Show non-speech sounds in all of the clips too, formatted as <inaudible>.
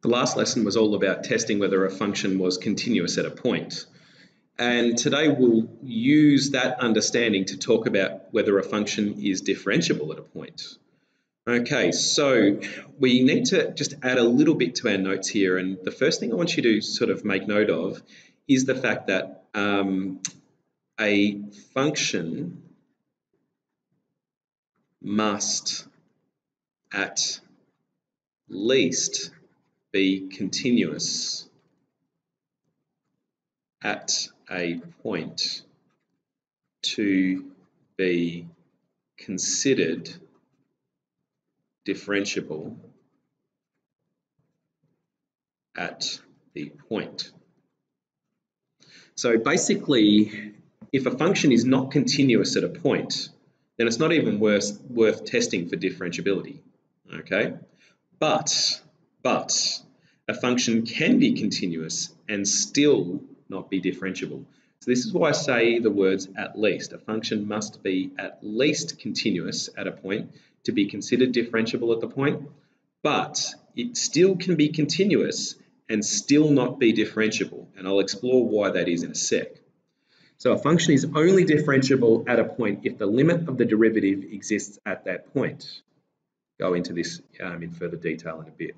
The last lesson was all about testing whether a function was continuous at a point. And today we'll use that understanding to talk about whether a function is differentiable at a point. Okay, so we need to just add a little bit to our notes here. And the first thing I want you to sort of make note of is the fact that um, a function must at least be continuous at a point to be considered differentiable at the point. So basically, if a function is not continuous at a point, then it's not even worth, worth testing for differentiability, okay? But, but, a function can be continuous and still not be differentiable. So this is why I say the words at least. A function must be at least continuous at a point to be considered differentiable at the point, but it still can be continuous and still not be differentiable. And I'll explore why that is in a sec. So a function is only differentiable at a point if the limit of the derivative exists at that point. Go into this um, in further detail in a bit.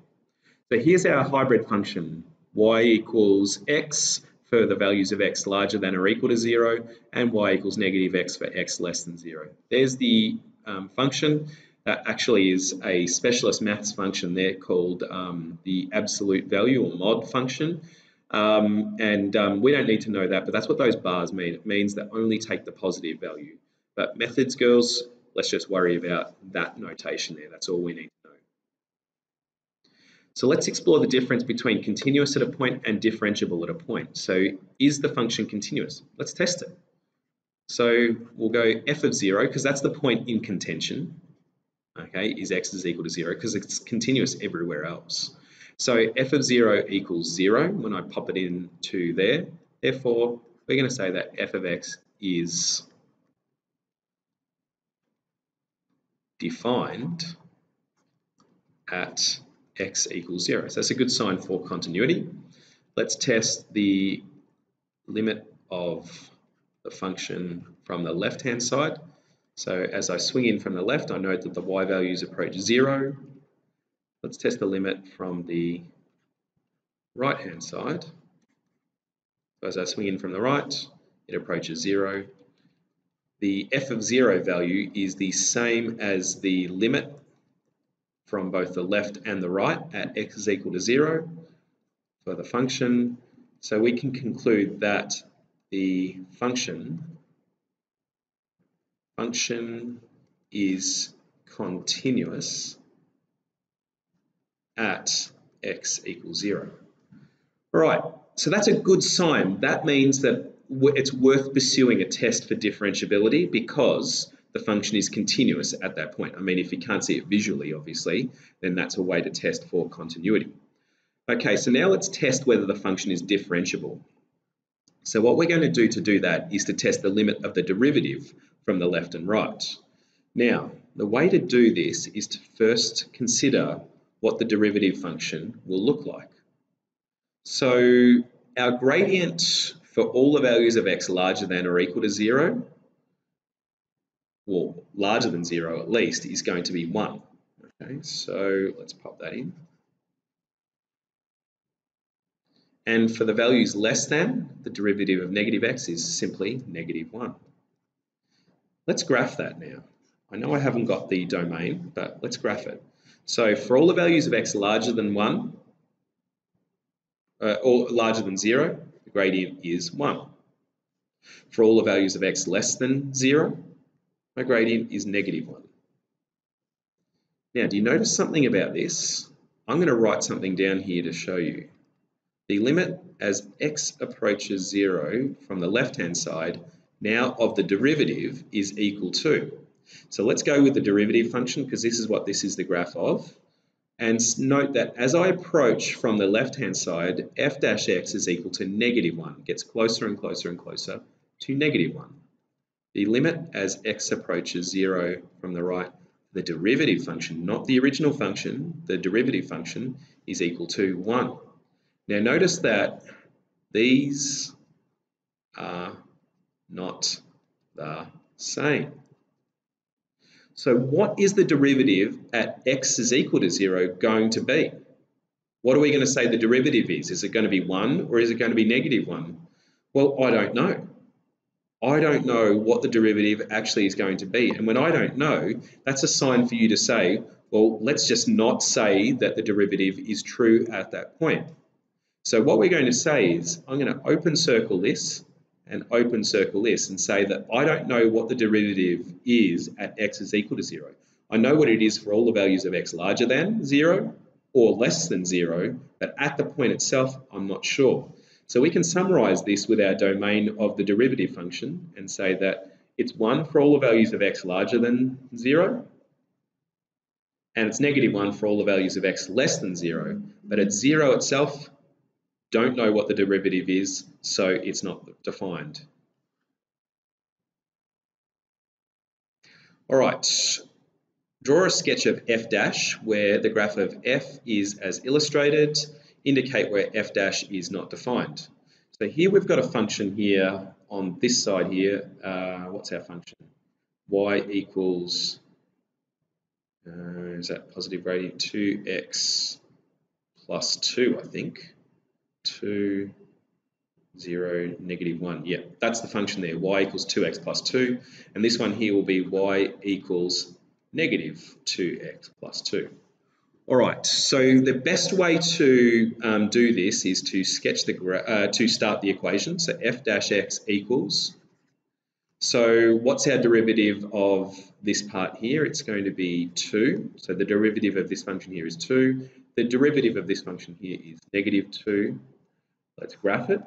So here's our hybrid function, y equals x for the values of x larger than or equal to 0, and y equals negative x for x less than 0. There's the um, function. That actually is a specialist maths function there called um, the absolute value or mod function. Um, and um, we don't need to know that, but that's what those bars mean. It means that only take the positive value. But methods, girls, let's just worry about that notation there. That's all we need. So let's explore the difference between continuous at a point and differentiable at a point. So is the function continuous? Let's test it. So we'll go f of 0, because that's the point in contention okay, is x is equal to 0 because it's continuous everywhere else. So f of 0 equals 0 when I pop it into there. Therefore, we're going to say that f of x is defined at x equals 0. So that's a good sign for continuity. Let's test the limit of the function from the left-hand side. So as I swing in from the left, I note that the y values approach zero. Let's test the limit from the right-hand side. So as I swing in from the right, it approaches zero. The f of zero value is the same as the limit from both the left and the right at x is equal to zero for the function. So we can conclude that the function function is continuous at x equals 0. All right, so that's a good sign. That means that it's worth pursuing a test for differentiability because the function is continuous at that point. I mean, if you can't see it visually, obviously, then that's a way to test for continuity. Okay, so now let's test whether the function is differentiable. So what we're going to do to do that is to test the limit of the derivative from the left and right. Now, the way to do this is to first consider what the derivative function will look like. So our gradient for all the values of x larger than or equal to 0, well, larger than 0 at least, is going to be 1. Okay, so let's pop that in. And for the values less than, the derivative of negative x is simply negative 1. Let's graph that now. I know I haven't got the domain, but let's graph it. So for all the values of x larger than 1, uh, or larger than 0, the gradient is 1. For all the values of x less than 0, my gradient is negative 1. Now, do you notice something about this? I'm going to write something down here to show you. The limit as x approaches 0 from the left-hand side now of the derivative is equal to. So let's go with the derivative function because this is what this is the graph of. And note that as I approach from the left-hand side, f dash x is equal to negative 1. Gets closer and closer and closer to negative 1. The limit as x approaches 0 from the right the derivative function, not the original function, the derivative function is equal to 1. Now notice that these are not the same. So what is the derivative at x is equal to 0 going to be? What are we going to say the derivative is? Is it going to be 1 or is it going to be negative 1? Well, I don't know. I don't know what the derivative actually is going to be. And when I don't know, that's a sign for you to say, well, let's just not say that the derivative is true at that point. So what we're going to say is, I'm going to open circle this and open circle this and say that I don't know what the derivative is at x is equal to 0. I know what it is for all the values of x larger than 0 or less than 0, but at the point itself, I'm not sure. So we can summarize this with our domain of the derivative function and say that it's 1 for all the values of x larger than 0, and it's negative 1 for all the values of x less than 0. But at 0 itself, don't know what the derivative is, so it's not defined. All right, draw a sketch of f dash where the graph of f is as illustrated indicate where f dash is not defined. So here we've got a function here on this side here. Uh, what's our function? y equals, uh, is that positive gradient? 2x plus 2, I think. 2, 0, negative 1. Yeah, that's the function there. y equals 2x plus 2. And this one here will be y equals negative 2x plus 2. All right, so the best way to um, do this is to sketch the, uh, to start the equation. So f dash x equals, so what's our derivative of this part here? It's going to be 2. So the derivative of this function here is 2. The derivative of this function here is negative 2. Let's graph it.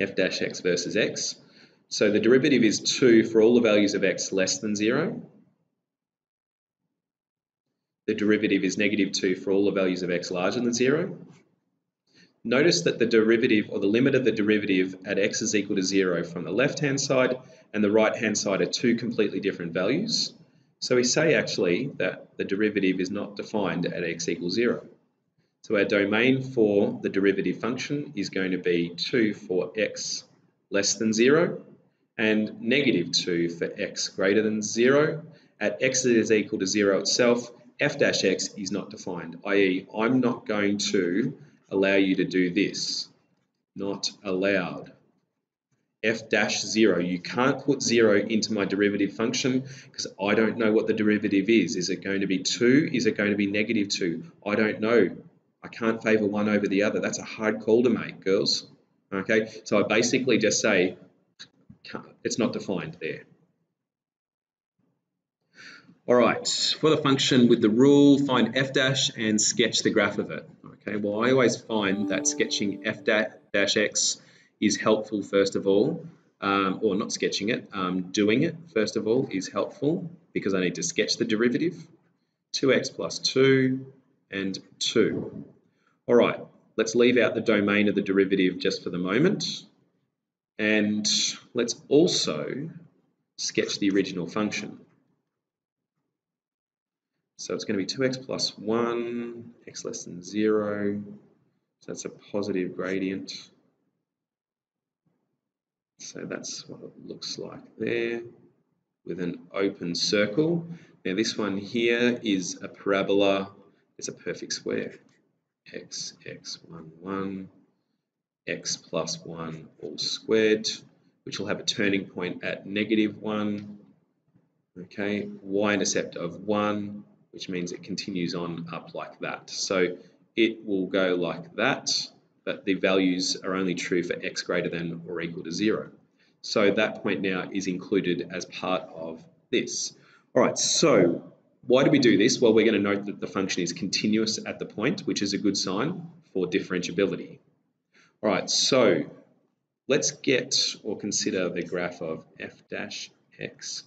f dash x versus x. So the derivative is 2 for all the values of x less than 0 the derivative is negative 2 for all the values of x larger than 0. Notice that the derivative or the limit of the derivative at x is equal to 0 from the left-hand side and the right-hand side are two completely different values. So we say actually that the derivative is not defined at x equals 0. So our domain for the derivative function is going to be 2 for x less than 0 and negative 2 for x greater than 0. At x is equal to 0 itself, f dash x is not defined, i.e. I'm not going to allow you to do this. Not allowed. f dash 0, you can't put 0 into my derivative function because I don't know what the derivative is. Is it going to be 2? Is it going to be negative 2? I don't know. I can't favour one over the other. That's a hard call to make, girls. Okay, so I basically just say it's not defined there. All right, for the function with the rule, find f dash and sketch the graph of it. Okay, well I always find that sketching f dash x is helpful first of all, um, or not sketching it, um, doing it first of all is helpful because I need to sketch the derivative. 2x plus 2 and 2. All right, let's leave out the domain of the derivative just for the moment. And let's also sketch the original function. So it's going to be 2x plus 1, x less than 0. So that's a positive gradient. So that's what it looks like there with an open circle. Now this one here is a parabola, it's a perfect square. x, x, 1, 1, x plus 1 all squared, which will have a turning point at negative 1. Okay, y-intercept of 1, which means it continues on up like that. So it will go like that, but the values are only true for x greater than or equal to 0. So that point now is included as part of this. All right, so why do we do this? Well, we're going to note that the function is continuous at the point, which is a good sign for differentiability. All right, so let's get or consider the graph of f dash x.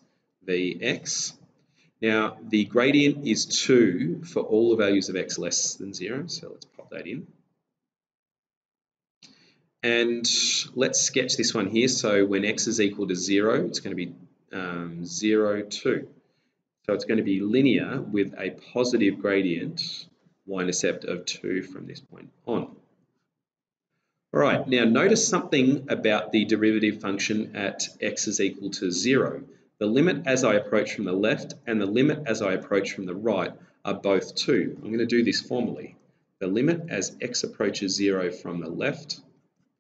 Now, the gradient is 2 for all the values of x less than 0, so let's pop that in. And let's sketch this one here. So when x is equal to 0, it's going to be um, 0, 2. So it's going to be linear with a positive gradient y-intercept of 2 from this point on. All right, now notice something about the derivative function at x is equal to 0. The limit as I approach from the left and the limit as I approach from the right are both 2. I'm going to do this formally. The limit as x approaches 0 from the left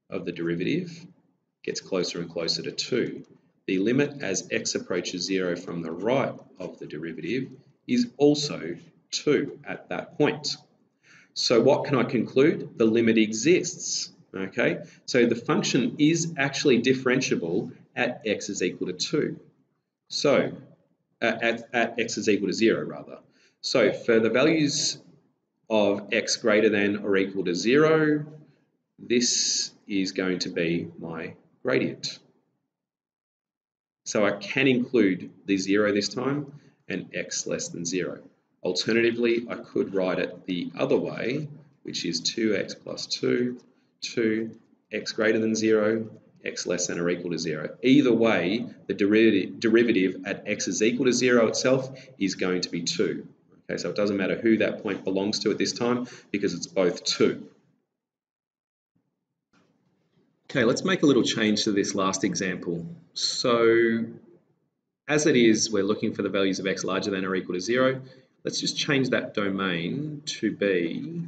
of the derivative gets closer and closer to 2. The limit as x approaches 0 from the right of the derivative is also 2 at that point. So what can I conclude? The limit exists. Okay, so the function is actually differentiable at x is equal to 2. So, at, at x is equal to 0 rather. So for the values of x greater than or equal to 0, this is going to be my gradient. So I can include the 0 this time and x less than 0. Alternatively, I could write it the other way, which is 2x plus 2 to x greater than 0, x less than or equal to 0. Either way, the derivative, derivative at x is equal to 0 itself is going to be 2. Okay, so it doesn't matter who that point belongs to at this time because it's both 2. Okay, let's make a little change to this last example. So as it is, we're looking for the values of x larger than or equal to 0. Let's just change that domain to be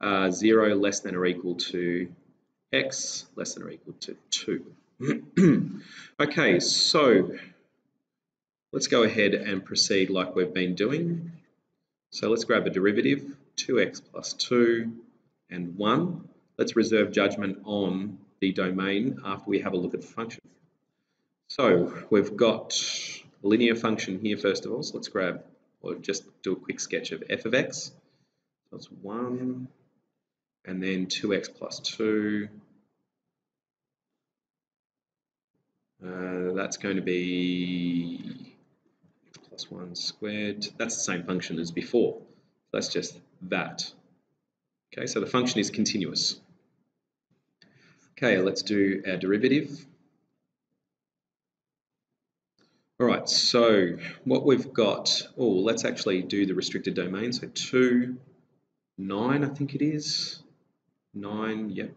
uh, 0 less than or equal to x less than or equal to 2. <clears throat> okay, so let's go ahead and proceed like we've been doing. So let's grab a derivative, 2x plus 2 and 1. Let's reserve judgment on the domain after we have a look at the function. So we've got a linear function here first of all, so let's grab, or just do a quick sketch of f of x. That's 1, and then 2x plus 2. Uh, that's going to be x plus 1 squared. That's the same function as before. That's just that. Okay, so the function is continuous. Okay, let's do our derivative. All right, so what we've got, oh, let's actually do the restricted domain. So 2, 9, I think it is. 9, yep.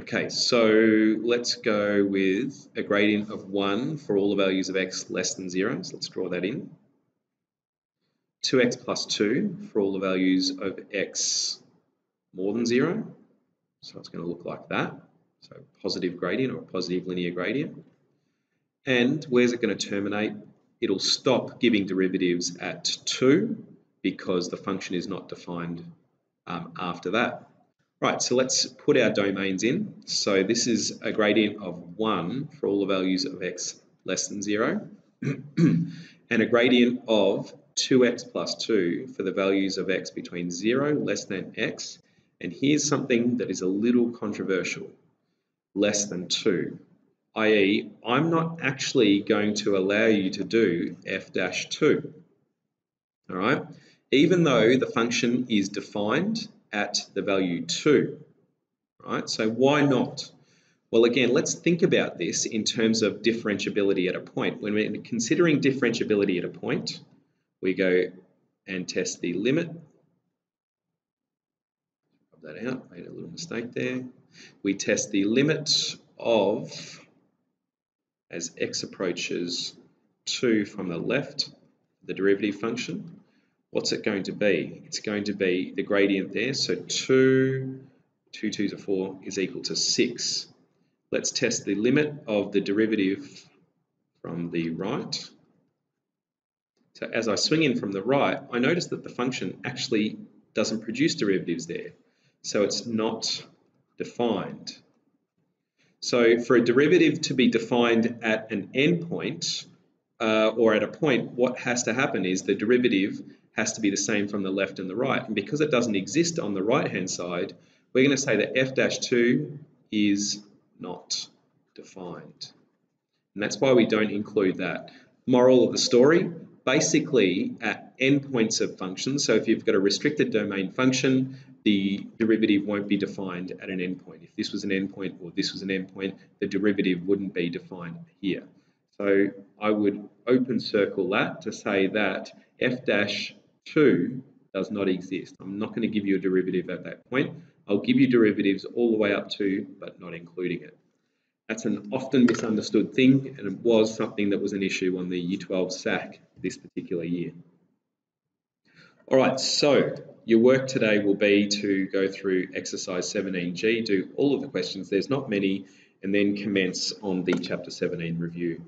Okay, so let's go with a gradient of 1 for all the values of x less than 0. So let's draw that in. 2x plus 2 for all the values of x more than 0. So it's going to look like that. So positive gradient or positive linear gradient. And where's it going to terminate? It'll stop giving derivatives at 2 because the function is not defined um, after that. Right, so let's put our domains in. So this is a gradient of 1 for all the values of x less than 0, <clears throat> and a gradient of 2x plus 2 for the values of x between 0 less than x. And here's something that is a little controversial, less than 2, i.e. I'm not actually going to allow you to do f dash 2, All right, even though the function is defined at the value 2. Right? So why not? Well, again, let's think about this in terms of differentiability at a point. When we're considering differentiability at a point, we go and test the limit. Pop that out, made a little mistake there. We test the limit of, as x approaches 2 from the left, the derivative function, what's it going to be? It's going to be the gradient there. So 2, 2 2 to 4 is equal to 6. Let's test the limit of the derivative from the right. So as I swing in from the right, I notice that the function actually doesn't produce derivatives there. So it's not defined. So for a derivative to be defined at an endpoint uh, or at a point, what has to happen is the derivative has to be the same from the left and the right. And because it doesn't exist on the right-hand side, we're going to say that f dash 2 is not defined. And that's why we don't include that. Moral of the story, basically at endpoints of functions, so if you've got a restricted domain function, the derivative won't be defined at an endpoint. If this was an endpoint or this was an endpoint, the derivative wouldn't be defined here. So I would open circle that to say that f dash 2 does not exist. I'm not going to give you a derivative at that point. I'll give you derivatives all the way up to, but not including it. That's an often misunderstood thing, and it was something that was an issue on the Year 12 SAC this particular year. All right, so your work today will be to go through exercise 17G, do all of the questions, there's not many, and then commence on the chapter 17 review.